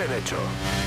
Bien hecho.